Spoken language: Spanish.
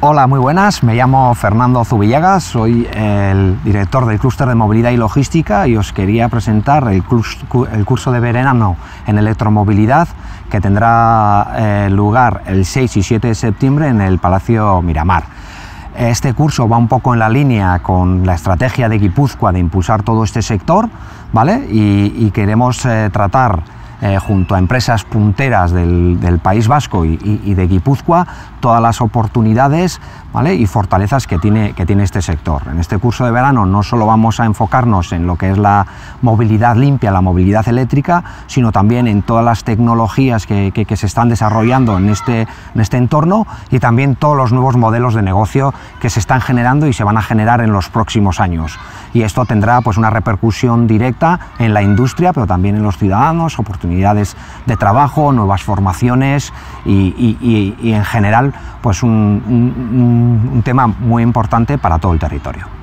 Hola, muy buenas. Me llamo Fernando Zubillagas, soy el director del clúster de movilidad y logística y os quería presentar el, curso de verano en electromovilidad que tendrá eh, lugar el 6 y 7 de septiembre en el Palacio Miramar. Este curso va un poco en la línea con la estrategia de Guipúzcoa de impulsar todo este sector, ¿vale? Y, queremos eh, tratar eh, junto a empresas punteras del, País Vasco y, de Guipúzcoa todas las oportunidades y fortalezas que tiene, que tiene este sector. En este curso de verano no solo vamos a enfocarnos en lo que es la movilidad limpia, la movilidad eléctrica, sino también en todas las tecnologías que, se están desarrollando en este, en este entorno y también todos los nuevos modelos de negocio que se están generando y se van a generar en los próximos años. Y esto tendrá pues, una repercusión directa en la industria, pero también en los ciudadanos, oportunidades de trabajo, nuevas formaciones y, en general pues un, un tema muy importante para todo el territorio.